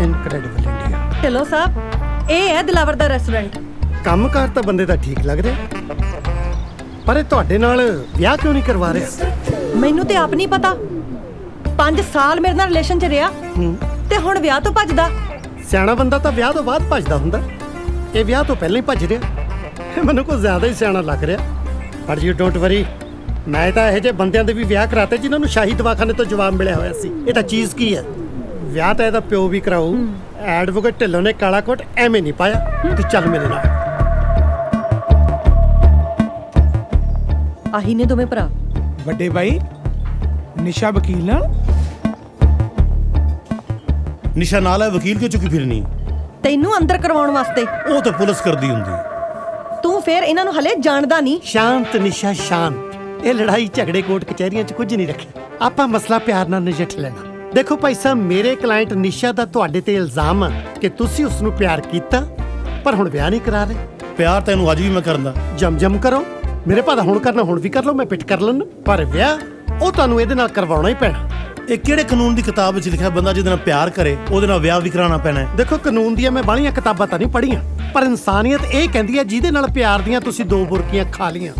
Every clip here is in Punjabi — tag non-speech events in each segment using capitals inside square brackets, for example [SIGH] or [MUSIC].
ਇਨਕ੍ਰੈਡੀਬਲ ਇੰਡੀਆ ਢਿੱਲੋਂ ਸਾਹਿਬ ਇਹ ਹੈ ਦਿਲਾਵਰ ਦਾ ਰੈਸਟੋਰੈਂਟ ਕੰਮਕਾਰ ਤਾਂ ਬੰਦੇ ਦਾ ਠੀਕ ਲੱਗ ਰਿਹਾ ਪਰ ਇਹ ਤੁਹਾਡੇ ਨਾਲ ਵਿਆਹ ਕਿਉਂ ਨਹੀਂ ਕਰਵਾ ਰਿਹਾ ਮੈਨੂੰ ਤੇ ਆਪ ਨਹੀਂ ਪਤਾ 5 ਸਾਲ ਮੇਰੇ ਨਾਲ ਰਿਲੇਸ਼ਨ 'ਚ ਰਿਹਾ ਤੇ ਹੁਣ ਵਿਆਹ ਤੋਂ ਭੱਜਦਾ ਸਿਆਣਾ ਬੰਦਾ ਤਾਂ ਵਿਆਹ ਤੋਂ ਬਾਅਦ ਭੱਜਦਾ ਹੁੰਦਾ ਇਹ ਵਿਆਹ ਤੋਂ ਪਹਿਲਾਂ ਹੀ ਭੱਜ ਰਿਹਾ ਇਹ ਮੈਨੂੰ ਕੋਈ ਜ਼ਿਆਦਾ ਹੀ ਸਿਆਣਾ ਲੱਗ ਰਿਹਾ ਪਰ ਯੂ ਡੋਂਟ ਵਰੀ ਮੈਂ ਤਾਂ ਇਹੋ ਜਿਹੇ ਬੰਦਿਆਂ ਦੇ ਵੀ ਵਿਆਹ ਕਰਾਤੇ ਜਿਨ੍ਹਾਂ ਨੂੰ ਸ਼ਾਹੀ ਦਵਾਖਾਨੇ ਤੋਂ ਜਵਾਬ ਮਿਲਿਆ ਹੋਇਆ ਸੀ। ਇਹ ਤਾਂ ਚੀਜ਼ ਕੀ ਹੈ? ਵਿਆਹ ਤਾਂ ਇਹਦਾ ਪਿਓ ਵੀ ਕਰਾਊ। ਐਡਵੋਕੇਟ ਢਿੱਲੋਂ ਨੇ ਕਾਲਾ ਕੋਟ ਐਵੇਂ ਨਹੀਂ ਪਾਇਆ। ਤੂੰ ਚੱਲ ਮੇਰੇ ਨਾਲ। ਆਹੀ ਨੇ ਦੋਵੇਂ ਭਰਾ। ਵੱਡੇ ਭਾਈ ਨਿਸ਼ਾ ਵਕੀਲ ਨਾਲ? ਨਿਸ਼ਾ ਨਾਲ ਹੈ ਵਕੀਲ ਕਿਉਂ ਚੁੱਕੀ ਫਿਰਨੀ? ਤੈਨੂੰ ਅੰਦਰ ਕਰਵਾਉਣ ਵਾਸਤੇ। ਉਹ ਤਾਂ ਪੁਲਿਸ ਕਰਦੀ ਹੁੰਦੀ। ਤੂੰ ਫੇਰ ਇਹਨਾਂ ਨੂੰ ਹਲੇ ਜਾਣਦਾ ਨਹੀਂ। ਸ਼ਾਂਤ ਨਿਸ਼ਾ ਸ਼ਾਂਤ। ਇਹ ਲੜਾਈ ਝਗੜੇ ਕੋਰਟ ਕਚਹਿਰੀਆਂ 'ਚ ਕੁਝ ਨਹੀਂ ਰੱਖਿਆ ਆਪਾਂ ਮਸਲਾ ਪਿਆਰ ਨਾਲ ਨਜਿੱਠ ਲੈਣਾ। ਦੇਖੋ ਭਾਈ ਸਾਹਿਬ ਮੇਰੇ ਕਲਾਇੰਟ ਨਿਸ਼ਾ ਦਾ ਤੁਹਾਡੇ ਤੇ ਇਲਜ਼ਾਮ ਆ ਕਿ ਤੁਸੀਂ ਉਸ ਨੂੰ ਪਿਆਰ ਕੀਤਾ ਪਰ ਹੁਣ ਵਿਆਹ ਨਹੀਂ ਕਰਾ ਰਹੇ। ਪਿਆਰ ਤੈਨੂੰ ਅੱਜ ਵੀ ਮੈਂ ਕਰਦਾ ਜਮ ਜਮ ਕਰੋ। ਮੇਰੇ ਭਾਦਾ ਹੁਣ ਕਰਨਾ ਹੁਣ ਵੀ ਕਰ ਲਓ ਮੈਂ ਪਿੱਟ ਕਰ ਲੈਣਾ ਪਰ ਵਿਆਹ ਉਹ ਤੁਹਾਨੂੰ ਇਹਦੇ ਨਾਲ ਕਰਵਾਉਣਾ ਹੀ ਪੈਣਾ। ਇਹ ਕਿਹੜੇ ਕਾਨੂੰਨ ਦੀ ਕਿਤਾਬ ਵਿੱਚ ਲਿਖਿਆ ਬੰਦਾ ਜਿਹਦੇ ਨਾਲ ਪਿਆਰ ਕਰੇ ਉਹਦੇ ਨਾਲ ਵਿਆਹ ਵੀ ਕਰਾਉਣਾ ਪੈਣਾ ਹੈ? ਦੇਖੋ ਕਾਨੂੰਨ ਦੀਆਂ ਮੈਂ ਬਾਹਲੀਆਂ ਕਿਤਾਬਾਂ ਤਾਂ ਨਹੀਂ ਪੜ੍ਹੀਆਂ ਪਰ ਇਨਸਾਨੀਅਤ ਇਹ ਕਹਿੰਦੀ ਹੈ ਜਿਹਦੇ ਨਾਲ ਪਿਆਰ ਦੀਆਂ ਤੁਸੀਂ ਦੋ ਬੁਰਕੀਆਂ ਖਾ ਲੀਆਂ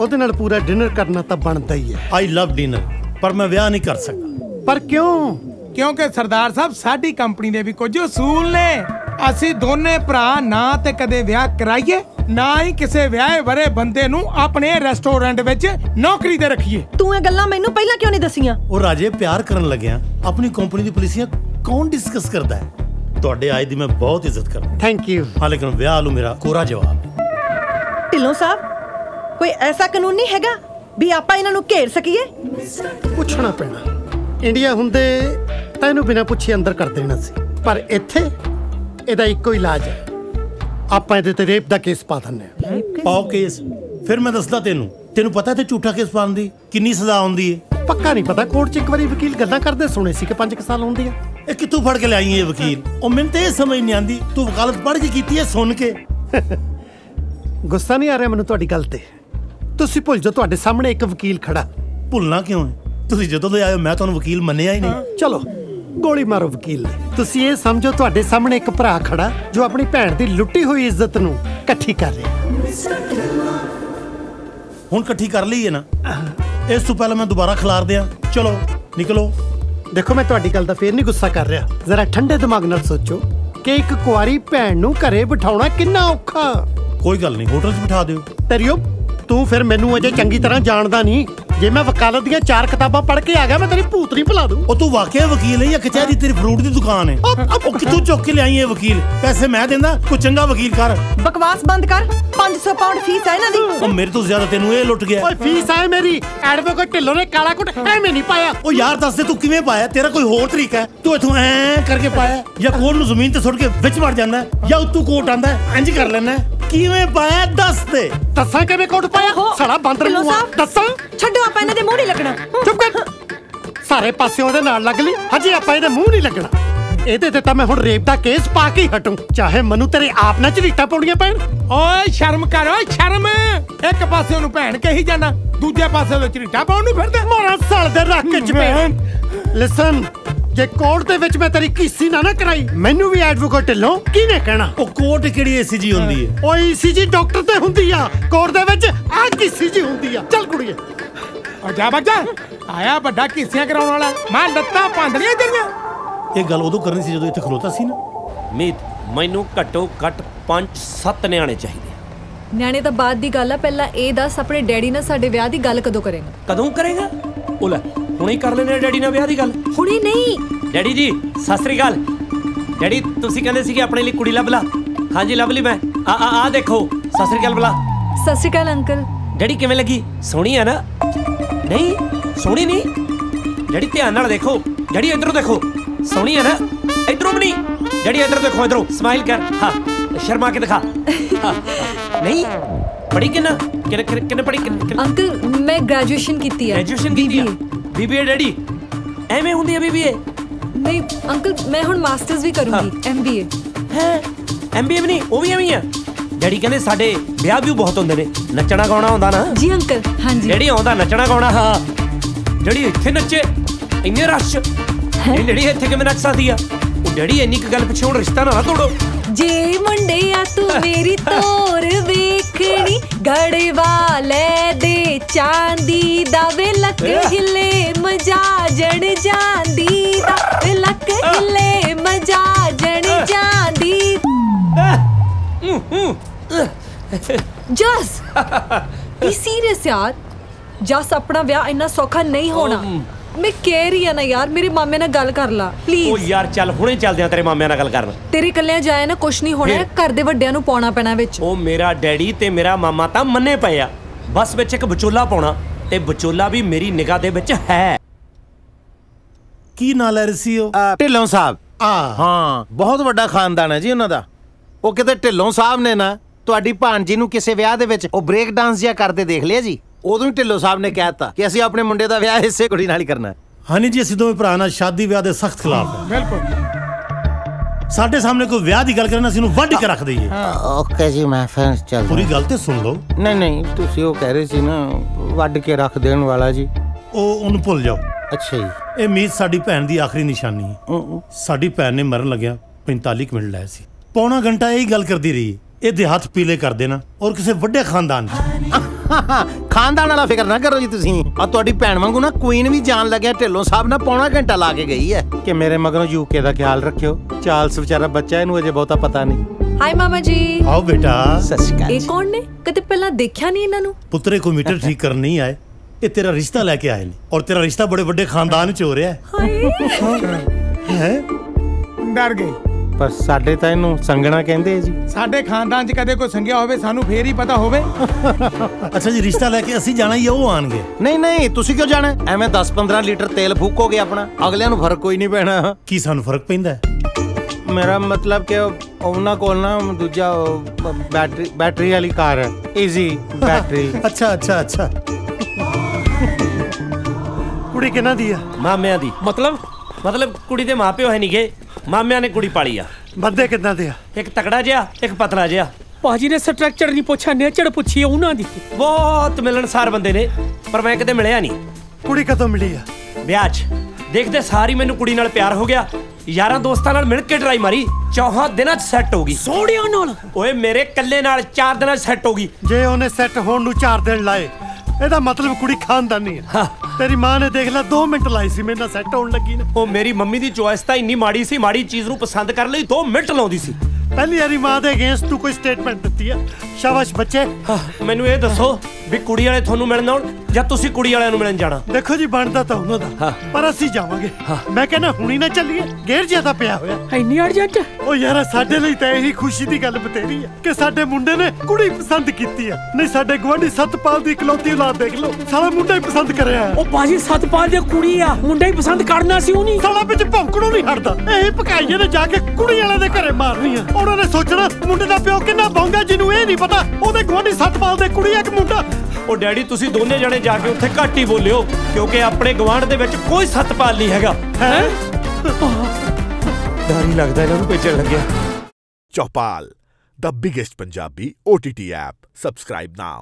ਉਹਦੇ ਨਾਲ ਪੂਰਾ ਡਿਨਰ ਕਰਨਾ ਤਾਂ ਬਣਦਾ ਹੀ ਹੈ। ਆਈ ਲਵ ਡਿਨਰ ਪਰ ਮੈਂ ਵਿਆਹ ਨਹੀਂ ਕਰ ਸਕਦਾ। ਪਰ ਕਿਉਂ? ਕਿਉਂਕਿ ਸਰਦਾਰ ਸਾਹਿਬ ਸਾਡੀ ਕੰਪਨੀ ਦੇ ਵੀ ਕੁਝ ਅਸੂਲ ਨੇ। ਅਸੀਂ ਦੋਨੇ ਭਰਾ ਨਾ ਤੇ ਕਦੇ ਵਿਆਹ ਕਰਾਈਏ ਨਾ ਹੀ ਕਿਸੇ ਵਿਆਹੇ ਵਰੇ ਬੰਦੇ ਨੂੰ ਆਪਣੇ ਰੈਸਟੋਰੈਂਟ ਵਿੱਚ ਨੌਕਰੀ ਤੇ ਰੱਖੀਏ। ਤੂੰ ਇਹ ਗੱਲਾਂ ਮੈਨੂੰ ਪਹਿਲਾਂ ਕਿਉਂ ਨਹੀਂ ਦਸੀਆਂ? ਉਹ ਰਾਜੇ ਪਿਆਰ ਕਰਨ ਲੱਗਿਆ ਆਪਣੀ ਕੰਪਨੀ ਦੀ ਪਾਲਿਸੀਆਂ ਕੌਣ ਡਿਸਕਸ ਕਰਦਾ ਹੈ? ਤੁਹਾਡੇ ਆਏ ਦੀ ਮੈਂ ਬਹੁਤ ਇੱਜ਼ਤ ਕਰਦਾ ਥੈਂਕ ਯੂ ਹਾਂ ਲੇਕਿਨ ਵਿਆਹ ਨੂੰ ਮੇਰਾ ਕੋਰਾ ਜਵਾਬ ਢਿੱਲੋਂ ਸਾਹਿਬ ਕੋਈ ਐਸਾ ਕਾਨੂੰਨ ਨਹੀਂ ਹੈਗਾ ਵੀ ਆਪਾਂ ਇਹਨਾਂ ਨੂੰ ਘੇਰ ਸਕੀਏ? ਪੁੱਛਣਾ ਪੈਣਾ। ਇੰਡੀਆ ਹੁੰਦੇ ਤਾਂ ਇਹਨੂੰ ਬਿਨਾਂ ਪੁੱਛੇ ਅੰਦਰ ਕਰ ਦੇਣਾ ਸੀ। ਪਰ ਇੱਥੇ ਇਹਦਾ ਇੱਕੋ ਇਲਾਜ ਹੈ। ਆਪਾਂ ਇਹਦੇ ਤੇ ਰੇਪ ਦਾ ਕੇਸ ਪਾ ਦਿੰਦੇ ਹਾਂ। ਪਾਓ ਕੇਸ। ਫਿਰ ਮੈਂ ਦੱਸਦਾ ਤੈਨੂੰ। ਤੈਨੂੰ ਪਤਾ ਤੇ ਝੂਠਾ ਕੇਸ ਪਾਉਣ ਦੀ ਕਿੰਨੀ ਸਜ਼ਾ ਆਉਂਦੀ ਹੈ ਪੱਕਾ ਨਹੀਂ ਪਤਾ। ਕੋਰਟ 'ਚ ਇੱਕ ਵਾਰੀ ਵਕੀਲ ਗੱਲਾਂ ਕਰਦੇ ਸੁਣੇ ਸੀ ਕਿ 5 ਸਾਲ ਹੁੰਦੀ ਆ। ਇਹ ਕਿੱਥੋਂ ਫੜ ਕੇ ਲਿਆਈ ਇਹ ਵਕੀਲ? ਉਹ ਮੈਨੂੰ ਤੇ ਇਹ ਸਮਝ ਨਹੀਂ ਆਂਦੀ ਤੂੰ ਵਕਾਲਤ ਪੜ੍ਹ ਕੇ ਕੀਤੀ ਹੈ ਸੁਣ ਕੇ। [LAUGHS] ਗੁੱਸਾ ਨਹੀਂ ਆ ਰਿਹਾ ਮੈਨੂੰ ਤੁਹਾਡੀ ਗੱਲ ਤੇ। ਤੁਸੀਂ ਭੁੱਲ ਜਾਓ ਤੁਹਾਡੇ ਸਾਹਮਣੇ ਇੱਕ ਵਕੀਲ ਖੜਾ। ਭੁੱਲਣਾ ਕਿਉਂ ਹੈ? ਤੁਸੀਂ ਜਦੋਂ ਦੇ ਆਏ ਮੈਂ ਤੁਹਾਨੂੰ ਵਕੀਲ ਮੰਨਿਆ ਹੀ ਨਹੀਂ। ਚਲੋ ਗੋਲੀ ਮਾਰੋ ਵਕੀਲ ਨੇ। ਤੁਸੀਂ ਇਹ ਸਮਝੋ ਤੁਹਾਡੇ ਸਾਹਮਣੇ ਇੱਕ ਭਰਾ ਖੜਾ ਜੋ ਆਪਣੀ ਭੈਣ ਦੀ ਲੁੱਟੀ ਹੋਈ ਇੱਜ਼ਤ ਨੂੰ ਇਕੱਠੀ ਕਰ ਰਿਹਾ। ਹੁਣ ਇਕੱਠੀ ਕਰ ਲਈ ਹੈ ਨਾ? ਇਸ ਤੋਂ ਪਹਿਲਾਂ ਮੈਂ ਦੁਬਾਰਾ ਖਿਲਾਰ ਦਿਆਂ। ਚਲੋ ਨਿਕਲੋ। ਦੇਖੋ ਮੈਂ ਤੁਹਾਡੀ ਗੱਲ ਦਾ ਫੇਰ ਨਹੀਂ ਗੁੱਸਾ ਕਰ ਰਿਹਾ। ਜ਼ਰਾ ਠੰਡੇ ਦਿਮਾਗ ਨਾਲ ਸੋਚੋ ਕਿ ਇੱਕ ਕੁਆਰੀ ਭੈਣ ਨੂੰ ਘਰੇ ਬਿਠਾਉਣਾ ਕਿੰਨਾ ਔਖਾ। ਕੋਈ ਗੱਲ ਨਹੀਂ ਹੋਟਲ 'ਚ ਬਿਠਾ ਦਿਓ। ਤੇਰੀਓ ਤੂੰ ਫਿਰ ਮੈਨੂੰ ਅਜੇ ਚੰਗੀ ਤਰ੍ਹਾਂ ਜਾਣਦਾ ਨਹੀਂ। ਜੇ ਮੈਂ ਵਕਾਲਤ ਦੀਆਂ ਚਾਰ ਕਿਤਾਬਾਂ ਪੜ੍ਹ ਕੇ ਆ ਗਿਆ ਮੈਂ ਤੇਰੀ ਭੂਤਰੀ ਭੁਲਾ ਦੂੰ। ਉਹ ਤੂੰ ਵਾਕਿਆ ਵਕੀਲ ਹੈ ਜਾਂ ਕਚਹਿਰੀ ਤੇਰੀ ਫਰੂਟ ਦੀ ਦੁਕਾਨ ਹੈ? ਉਹ ਕਿੱਥੋਂ ਚੁੱਕ ਕੇ ਲਿਆਈ ਇਹ ਵਕੀਲ? ਪੈਸੇ ਮੈਂ ਦਿੰਦਾ ਕੋਈ ਚੰਗਾ ਵਕੀਲ ਕਰ। ਬਕਵਾਸ ਬੰਦ ਕਰ। 500 ਪਾਉਂਡ ਫੀਸ ਹੈ ਇਹਨਾਂ ਦੀ। ਉਹ ਮੇਰੇ ਤੋਂ ਜ਼ਿਆਦਾ ਤੈਨੂੰ ਇਹ ਲੁੱਟ ਗਿਆ। ਓਏ ਫੀਸ ਆਏ ਮੇਰੀ। ਐਡਵੋਕੇਟ ਢਿੱਲੋਂ ਨੇ ਕਾਲਾ ਕੁੱਟ ਐਵੇਂ ਨਹੀਂ ਪਾਇਆ। ਉਹ ਯਾਰ ਦੱਸ ਦੇ ਤੂੰ ਕਿਵੇਂ ਪਾਇਆ? ਤੇਰਾ ਕੋਈ ਹੋਰ ਤਰੀਕਾ ਹੈ? ਤੂੰ ਇਥੋਂ ਐ ਕਰਕੇ ਪਾਇਆ? ਜਾਂ ਕੋਲ ਨੂੰ ਜ਼ਮੀਨ ਤੇ ਸੁੱਟ ਕੇ ਵਿੱਚ ਵੜ ਜਾਂਦਾ ਹੈ, ਜਾਂ ਉੱਤੋਂ ਕੋਟ ਆਂਦਾ ਹੈ, ਇੰਜ ਕਰ ਲੈਣਾ ਹੈ। ਕਿਵੇਂ ਪਾਇਆ? ਦੱਸ ਦੇ। ਦੱਸਾਂ ਕਿਵੇਂ ਕੋਟ ਪਾਇਆ? ਸਾਲਾ ਬਾਂਦਰ ਨੂੰ। ਦੱਸਾਂ? ਛੱਡੋ ਆਪਾਂ ਇਹਨਾਂ ਦੇ ਮੂੰਹ ਨਹੀਂ ਲੱਗਣਾ। ਚੁੱਪ ਕਰ। ਸਾਰੇ ਪਾਸੇ ਉਹਦੇ ਨਾਲ ਲੱਗ ਲਈ। ਹਜੇ ਆਪਾਂ ਇਹਦੇ ਮੂੰਹ ਨਹੀਂ ਲੱਗਣਾ। ਇਹਦੇ ਤੇ ਤਾਂ ਮੈਂ ਹੁਣ ਰੇਪ ਦਾ ਕੇਸ ਪਾ ਕੇ ਹੀ ਹਟੂੰ। ਚਾਹੇ ਮੈਨੂੰ ਤੇਰੇ ਆਪ ਨਾਲ ਝਰੀਟਾਂ ਪਾਉਣੀਆਂ ਪੈਣ। ਓਏ ਸ਼ਰਮ ਕਰ ਓਏ ਸ਼ਰਮ। ਇੱਕ ਪਾਸੇ ਉਹਨੂੰ ਭੈਣ ਕਹੀ ਜਾਂਦਾ ਦੂਜੇ ਪਾਸੇ ਉਹ ਚਰੀਟਾ ਪਾਉਣ ਨੂੰ ਫਿਰਦਾ। ਮਾਰਾ ਸਾਲ ਦੇ ਰੱਖ ਚ ਪੈ। ਲਿਸਨ ਜੇ ਕੋਰਟ ਦੇ ਵਿੱਚ ਮੈਂ ਤੇਰੀ ਕੀਸੀ ਨਾ ਨਾ ਕਰਾਈ ਮੈਨੂੰ ਵੀ ਐਡਵੋਕੇਟ ਢਿੱਲੋਂ ਕਿਹਨੇ ਕਹਿਣਾ? ਉਹ ਕੋਟ ਕਿਹੜੀ ਏਸੀਜੀ ਹੁੰਦੀ ਹੈ? ਓਏ ਸੀਜੀ ਡਾਕਟਰ ਤੇ ਹੁੰਦੀ ਆ। ਕੋਰਟ ਦੇ ਵਿੱਚ ਆ ਕੀਸੀ ਜੀ ਹੁੰਦੀ ਆ। ਚੱਲ ਕੁੜੀਏ। ਓ ਜਾ ਬੱਜਾ ਆਇਆ ਵੱਡਾ ਕਿੱਸਿਆਂ ਕਰਾਉਣ ਵਾਲਾ। ਮੈਂ ਲੱਤਾਂ ਪਾਂਦਲੀਆਂ ਤੇਰੀਆਂ। ਇਹ ਗੱਲ ਉਦੋਂ ਕਰਨੀ ਸੀ ਜਦੋਂ ਇੱਥੇ ਖਲੋਤਾ ਸੀ ਨਾ। ਮੀਤ ਮੈਨੂੰ ਘੱਟੋ ਘੱਟ 5-7 ਨਿਆਣੇ ਚਾਹੀਦੇ ਆ। ਨਿਆਣੇ ਤਾਂ ਬਾਅਦ ਦੀ ਗੱਲ ਆ ਪਹਿਲਾਂ ਇਹ ਦੱਸ ਆਪਣੇ ਡੈਡੀ ਨਾਲ ਸਾਡੇ ਵਿਆਹ ਦੀ ਗੱਲ ਕਦੋਂ ਕਰੇਗਾ? ਕਦੋਂ ਕਰੇਗਾ? ਉਹ ਲੈ ਹੁਣੇ ਕਰ ਲੈਣੇ ਡੈਡੀ ਨਾਲ ਵਿਆਹ ਦੀ ਗੱਲ? ਹੁਣੇ ਨਹੀਂ। ਡੈਡੀ ਜੀ ਸਤਿ ਸ੍ਰੀ ਅਕਾਲ। ਡੈਡੀ ਤੁਸੀਂ ਕਹਿੰਦੇ ਸੀ ਕਿ ਆਪਣੇ ਲਈ ਕੁੜੀ ਲੱਭ ਲਾ। ਹਾਂਜੀ ਲੱਭ ਲਈ ਮੈਂ। ਆ ਆ ਆ ਦੇਖੋ ਸਤਿ ਸ੍ਰੀ ਅਕਾਲ ਬੁਲਾ। ਸਤਿ ਸ਼੍ਰੀ ਅਕਾਲ ਅੰਕਲ। ਡੈਡੀ ਕਿਵੇਂ ਲੱਗੀ? ਸੋਹਣੀ ਆ ਨਾ? ਨਹੀਂ ਸੋਹਣੀ ਨਹੀਂ। ਡੈਡੀ ਧਿਆਨ ਨਾਲ ਦੇਖੋ। ਡੈਡੀ ਇਧਰੋਂ ਦੇਖੋ। ਸੋਹਣੀ ਆ ਨਾ? ਇਧਰੋਂ ਵੀ ਨਹੀਂ। ਡੈਡੀ ਇਧਰ ਦੇਖੋ ਇਧਰੋਂ। ਸਮਾਈਲ ਕਰ। ਹਾਂ ਸ਼ਰਮਾ ਕੇ ਦਿਖਾ। ਨਹੀਂ ਪੜੀ ਕਿੰਨਾ? ਕਿੰਨੇ ਕਿੰਨੇ ਕਿੰਨੇ ਪੜੀ ਕਿੰਨੇ ਅੰਕਲ ਮੈਂ ਗ੍ਰੈਜੂਏਸ਼ਨ ਕੀਤੀ ਹੈ ਗ੍ਰੈਜੂਏਸ਼ਨ ਕੀਤੀ ਆ? BBA daddy? ਐਵੇਂ ਹੁੰਦੀ ਆ ਬੀਬੀਏ ਨਹੀਂ ਅੰਕਲ ਮੈਂ ਹੁਣ ਮਾਸਟਰਸ ਵੀ ਕਰੂੰਗੀ ਐਮਬੀਏ ਹੈ? ਐਮਬੀਏ ਵੀ ਨਹੀਂ ਉਹ ਵੀ ਐਵੇਂ ਹੀ ਆ? ਡੈਡੀ ਕਹਿੰਦੇ ਸਾਡੇ ਵਿਆਹ ਵੀ ਬਹੁਤ ਹੁੰਦੇ ਨੇ ਨੱਚਣਾ ਗਾਉਣਾ ਆਉਂਦਾ ਨਾ। ਜੀ ਅੰਕਲ ਹਾਂਜੀ। ਡੈਡੀ ਆਉਂਦਾ ਨੱਚਣਾ ਗਾਉਣਾ ਹਾਂ। ਡੈਡੀ ਇੱਥੇ ਨੱਚੇ ਇੰਨੇ ਰਸ਼। ਇਹ ਡੈਡੀ ਇੱਥੇ ਕਿਵੇਂ ਨੱਚ ਸਕਦੀ ਆ? ਉਹ ਡੈਡੀ ਇੰਨੀ ਕੁ ਗੱਲ ਪਿੱਛੇ ਹੁਣ ਰਿਸ਼ਤਾ ਨਾ ਤੋੜੋ। ਜੇ ਮੁੰਡਿਆ ਤੂੰ [LAUGHS] ਮੇਰੀ ਤੋਰ ਵੇਖਣੀ ਗੜਵਾ ਲੈ ਦੇ ਚਾਂਦੀ ਦਾ ਵੇ ਲੱਕ ਹਿੱਲੇ ਮਜਾ ਜਣ ਜਾਂਦੀ ਦਾ ਵੇ ਲੱਕ ਹਿੱਲੇ ਮਜਾ ਜਣ ਜਾਂਦੀ। ਜਸ! [LAUGHS] ਬੀ ਸੀਰੀਅਸ ਯਾਰ? ਜਸ ਆਪਣਾ ਵਿਆਹ ਇੰਨਾ ਸੌਖਾ ਨਹੀਂ ਹੋਣਾ। ਮੈਂ ਕਹਿ ਰਹੀ ਆ ਨਾ ਯਾਰ ਮੇਰੇ ਮਾਮੇ ਨਾਲ ਗੱਲ ਕਰ ਲਾ ਉਹ ਪਲੀਜ਼ ਯਾਰ ਚੱਲ ਹੁਣੇ ਚੱਲਦੇ ਆ ਤੇਰੇ ਮਾਮਿਆਂ ਨਾਲ ਗੱਲ ਕਰਨ। ਤੇਰੇ ਇਕੱਲਿਆਂ ਜਾਏ ਨਾ ਕੁਛ ਨਹੀਂ ਹੋਣਾ? ਘਰ ਦੇ ਵੱਡਿਆਂ ਨੂੰ ਪਾਉਣਾ ਪੈਣਾ ਵਿੱਚ। ਉਹ ਮੇਰਾ ਡੈਡੀ ਤੇ ਮੇਰਾ ਮਾਮਾ ਤਾਂ ਮੰਨੇ ਪਏ ਆ। ਬਸ ਵਿੱਚ ਇੱਕ ਵਿਚੋਲਾ ਪਾਉਣਾ ਤੇ ਵਿਚੋਲਾ ਵੀ ਮੇਰੀ ਨਿਗਾਹ ਦੇ ਵਿੱਚ ਹੈ। ਕੀ ਨਾਂ ਲੈ ਰਹੀ ਸੀ ਉਹ? ਅ, ਢਿੱਲੋਂ ਸਾਹਿਬ। ਆ। ਹਾਂ ਬਹੁਤ ਵੱਡਾ ਖਾਨਦਾਨ ਹੈ ਜੀ ਉਹਨਾਂ ਦਾ। ਉਹ ਕਿਤੇ ਢਿੱਲੋਂ ਸਾਹਿਬ ਨੇ ਨਾ ਤੁਹਾਡੀ ਭਾਣਜੀ ਨੂੰ ਕਿਸੇ ਵਿਆਹ ਦੇ ਵਿੱਚ ਉਹ ਬ੍ਰੇਕ ਡਾਂਸ ਜਿਹਾ ਕਰਦੇ ਦੇਖ ਲਿਆ ਜੀ? ਉਦੋਂ ਹੀ ਢਿੱਲੋਂ ਸਾਹਿਬ ਨੇ ਕਹਿਤਾ ਕਿ ਅਸੀਂ ਆਪਣੇ ਮੁੰਡੇ ਦਾ ਵਿਆਹ ਇਸੇ ਕੁੜੀ ਨਾਲ ਹੀ ਕਰਨਾ ਹੈ। ਹਨੀ ਜੀ ਅਸੀਂ ਦੋਵੇਂ ਭਰਾ ਨਾਲ ਸ਼ਾਦੀ ਵਿਆਹ ਦੇ ਸਖਤ ਖਿਲਾਫ ਹੈ। ਬਿਲਕੁਲ ਸਾਡੇ ਸਾਹਮਣੇ ਕੋਈ ਵਿਆਹ ਦੀ ਗੱਲ ਕਰਨਾ ਅਸੀਂ ਉਹਨੂੰ ਵੱਢ ਕੇ ਰੱਖ ਦਈਏ। ਓਕੇ ਜੀ ਮੈਂ ਫਿਰ ਚੱਲ ਪੂਰੀ ਗੱਲ ਤੇ ਸੁਣ ਲਓ। ਨਹੀਂ ਨਹੀਂ ਤੁਸੀਂ ਉਹ ਕਹਿ ਰਹੇ ਸੀ ਨਾ ਵੱਢ ਕੇ ਰੱਖ ਦੇਣ ਵਾਲਾ ਜੀ। ਉਹ ਉਹਨੂੰ ਭੁੱਲ ਜਾਓ। ਅੱਛਾ ਜੀ। ਇਹ ਮੀਤ ਸਾਡੀ ਭੈਣ ਦੀ ਆਖਰੀ ਨਿਸ਼ਾਨੀ ਹੈ। ਸਾਡੀ ਭੈਣ ਨੇ ਮਰਨ ਲੱਗਿਆ 45 ਕੁ ਮਿੰਟ ਲਾਇਆ ਸੀ। ਪੌਣਾ ਘੰਟਾ ਇਹੀ ਗੱਲ ਕਰਦੀ ਰਹੀ। ਇਹਦੇ ਹੱਥ ਪੀਲੇ ਕਰ ਦੇਣਾ ਔਰ ਕਿਸੇ ਵੱਡੇ ਖਾਨਦਾਨ 'ਚ। ਖਾਨਦਾਨ ਵਾਲਾ ਫਿਕਰ ਨਾ ਕਰੋ ਜੀ ਤੁਸੀਂ। ਆ ਤੁਹਾਡੀ ਭੈਣ ਵਾਂਗੂ ਨਾ ਕੁਈਨ ਵੀ ਜਾਣ ਲੱਗਿਆ ਢਿੱਲੋਂ ਸਾਹਿਬ ਨਾਲ ਪੌਣਾ ਘੰਟਾ ਲਾ ਕੇ ਗਈ ਹੈ। ਕਿ ਮੇਰੇ ਮਗਰੋਂ ਯੂਕੇ ਦਾ ਖਿਆਲ ਰੱਖਿਓ। ਚਾਰਲਸ ਵਿਚਾਰਾ ਬੱਚਾ ਇਹਨੂੰ ਅਜੇ ਬਹੁਤਾ ਪਤਾ ਨਹੀਂ। ਹਾਈ ਮਾਮਾ ਜੀ। ਆਓ ਬੇਟਾ। ਸਤਿ ਸ਼੍ਰੀ ਅਕਾਲ ਇਹ ਕੌਣ ਨੇ? ਕਦੇ ਪਹਿਲਾਂ ਦੇਖਿਆ ਨਹੀਂ ਇਹਨਾਂ ਨੂੰ? ਪੁੱਤਰੇ ਕੋ ਮੀਟਰ ਠੀਕ ਕਰਨ ਨਹੀਂ ਆਏ। ਇਹ ਤੇਰਾ ਰਿਸ਼ਤਾ ਲੈ ਕੇ ਆਏ ਨੇ। ਔਰ ਤੇਰਾ ਰਿਸ਼ਤਾ ਬੜੇ ਵੱਡੇ ਖਾਨਦਾਨ 'ਚ ਹੋ ਰਿਹਾ ਹੈ। ਹਾਏ। ਹੈ? ਡਰ ਗਏ। ਪਰ ਸਾਡੇ ਤਾਂ ਇਹਨੂੰ ਸੰਗਣਾ ਕਹਿੰਦੇ ਆ ਜੀ। ਸਾਡੇ ਖਾਨਦਾਨ 'ਚ ਕਦੇ ਕੋਈ ਸੰਗਿਆ ਹੋਵੇ ਸਾਨੂੰ ਫੇਰ ਹੀ ਪਤਾ ਹੋਵੇ। ਅੱਛਾ ਜੀ ਰਿਸ਼ਤਾ ਲੈ ਕੇ ਅਸੀਂ ਜਾਣਾ ਹੀ ਆ, ਉਹ ਆਣਗੇ? ਨਹੀਂ ਨਹੀਂ ਤੁਸੀਂ ਕਿਉਂ ਜਾਣਾ? ਐਵੇਂ 10-15 ਲੀਟਰ ਤੇਲ ਫੂਕੋਗੇ ਆਪਣਾ ਅਗਲਿਆਂ ਨੂੰ ਫ਼ਰਕ ਕੋਈ ਨਹੀਂ ਪੈਣਾ। ਕੀ ਸਾਨੂੰ ਫ਼ਰਕ ਪੈਂਦਾ? ਹੈ? ਮੇਰਾ ਮਤਲਬ ਕਿ ਉਹ- ਉਹਨਾਂ ਕੋਲ ਨਾ ਦੂਜਾ ਬੈਟਰੀ ਬੈਟਰੀ ਵਾਲੀ ਕਾਰ ਹੈ ਈਜ਼ੀ ਬੈਟਰੀ [LAUGHS] ਅੱਛਾ ਅੱਛਾ ਅੱਛਾ। ਕੁੜੀ ਕਿਹਨਾਂ ਦੀ ਆ? ਮਾਮਿਆਂ ਦੀ। ਮਤਲਬ? ਮਤਲਬ ਕੁੜੀ ਦੇ ਮਾਪਿਓ ਹੈ ਨਹੀਂਗੇ ਮਾਮਿਆਂ ਨੇ ਕੁੜੀ ਪਾਲੀ ਆ। ਬੰਦੇ ਕਿੱਦਾਂ ਦੇ ਆ? ਇੱਕ ਤਕੜਾ ਜਿਹਾ ਇੱਕ ਪਤਲਾ ਜਿਹਾ। ਭਾਜੀ ਨੇ ਸਟਰਕਚਰ ਨਹੀਂ ਪੁੱਛਿਆ ਨੇਚਰ ਪੁੱਛੀ ਹੈ ਉਹਨਾਂ ਦੀ। ਬਹੁਤ ਮਿਲਣਸਾਰ ਬੰਦੇ ਨੇ ਪਰ ਮੈਂ ਕਦੇ ਮਿਲਿਆ ਨਹੀਂ। ਕੁੜੀ ਕਦੋਂ ਮਿਲੀ ਆ? ਵਿਆਹ 'ਚ। ਦੇਖਦੇ ਸਾਰੀ ਮੈਨੂੰ ਕੁੜੀ ਨਾਲ ਪਿਆਰ ਹੋ ਗਿਆ। ਯਾਰਾਂ ਦੋਸਤਾਂ ਨਾਲ ਮਿਲ ਕੇ ਟਰਾਈ ਮਾਰੀ ਚੌਹਾਂ ਦਿਨਾਂ 'ਚ ਸੈੱਟ ਹੋ ਗਈ। ਸੋਹਣਿਆਂ ਨਾਲ? ਓਏ ਮੇਰੇ ਕੱਲੇ ਨਾਲ 4 ਦਿਨਾਂ 'ਚ ਸੈੱਟ ਹੋ ਗਈ। ਜੇ ਉਹਨੇ ਸੈੱਟ ਹੋਣ ਨੂੰ 4 ਦਿਨ ਲਾਏ ਇਹਦਾ ਮਤਲਬ ਕੁੜੀ ਖਾਨਦਾਨੀ ਆ। ਤੇਰੀ ਮਾਂ ਨੇ ਦੇਖ ਲੈ 2 ਮਿੰਟ ਲਾਈ ਸੀ ਮੇਰੇ ਨਾਲ ਸੈੱਟ ਹੋਣ ਲੱਗੀ ਨੇ। ਉਹ ਮੇਰੀ ਮੰਮੀ ਦੀ ਚੋਇਸ ਤਾਂ ਇੰਨੀ ਮਾੜੀ ਸੀ ਮਾੜੀ ਚੀਜ਼ ਨੂੰ ਪਸੰਦ ਕਰਨ ਲਈ 2 ਮਿੰਟ ਲਾਉਂਦੀ ਸੀ। ਪਹਿਲੀ ਵਾਰੀ ਮਾਂ ਦੇ ਅਗੇਂਸਟ ਤੂੰ ਕੋਈ ਸਟੇਟਮੈਂਟ ਦਿੱਤੀ ਆ? ਸ਼ਾਬਾਸ਼ ਬੱਚੇ। ਮੈਨੂੰ ਇਹ ਦੱਸੋ ਵੀ ਕੁੜੀ ਵਾਲੇ ਤੁਹਾਨੂੰ ਮਿਲਣ ਆਉਣ ਜਾਂ ਤੁਸੀਂ ਕੁੜੀ ਵਾਲਿਆਂ ਨੂੰ ਮਿਲਣ ਜਾਣਾ? ਦੇਖੋ ਜੀ ਬਣਦਾ ਤਾਂ ਉਹਨਾਂ ਹਾਂ। ਦਾ ਪਰ ਅਸੀਂ ਜਾਵਾਂਗੇ। ਮੈਂ ਕਹਿੰਦਾ ਹੁਣੀ ਨਾ ਚੱਲੀਏ ਗੇਰ ਜ਼ਿਆਦਾ ਪਿਆ ਹੋਇਆ। ਇੰਨੀ ਅਰਜੈਂਟ ਉਹ ਯਾਰ ਸਾਡੇ ਲਈ ਤਾਂ ਇਹੀ ਖੁਸ਼ੀ ਦੀ ਗੱਲ ਬਤੇਰੀ ਆ ਕਿ ਸਾਡੇ ਮੁੰਡੇ ਨੇ ਕੁੜੀ ਪਸੰਦ ਕੀਤੀ ਆ। ਨਹੀਂ ਸਾਡੇ ਗਵਾਂਢੀ ਸਤਪਾਲ ਦੀ ਇਕਲੌਤੀ ਔਲਾਦ ਦੇਖ ਲਓ। ਸਾਲਾ ਮੁੰਡਾ ਹੀ ਪਸੰਦ ਕਰਿਆ। ਉਹ ਭਾਜੀ ਸਤਪਾਲ ਦੀ ਕੁੜੀ ਆ ਮੁੰਡਾ ਹੀ ਪਸੰਦ ਕਰਨਾ ਸੀ ਉਹਨੀ। ਸਾਲਾ ਵਿੱਚ ਭੌਂਕਣੋਂ ਨਹੀਂ ਹਟਦਾ। ਇਹ ਭਕਾਈਏ ਨੇ ਜਾ ਕੇ ਕੁੜੀ ਵਾਲੇ ਦੇ ਘਰੇ ਮਾਰਨੀ ਆ। ਉਹਨਾਂ ਨੇ ਸੋਚਣਾ ਮੁੰਡੇ ਦਾ ਪਿਓ ਕਿੰਨਾ ਬੌਂਗਾ ਜਿਹਨੂੰ ਇਹ ਨਹੀਂ ਪਤਾ। ਉਹਦੇ ਗਵਾਂਢੀ ਸਤਪਾਲ ਦੇ ਕੁੜੀ ਆ ਕਿ ਮੁੰਡਾ ਉਹ ਡੈਡੀ ਤੁਸੀਂ ਦੋਨੇ ਜਣੇ ਜਾ ਕੇ ਉੱਥੇ ਘੱਟ ਹੀ ਬੋਲਿਓ ਕਿਉਂਕਿ ਆਪਣੇ ਗਵਾਂਢ ਦੇ ਵਿੱਚ ਕੋਈ ਸਤਪਾਲ ਨਹੀਂ ਹੈਗਾ ਹੈ ਡਰ ਹੀ ਲੱਗਦਾ ਇਹਨਾਂ ਨੂੰ ਭੇਜਣ ਲੱਗਿਆ Chopal, the biggest Punjabi OTT app. Subscribe now.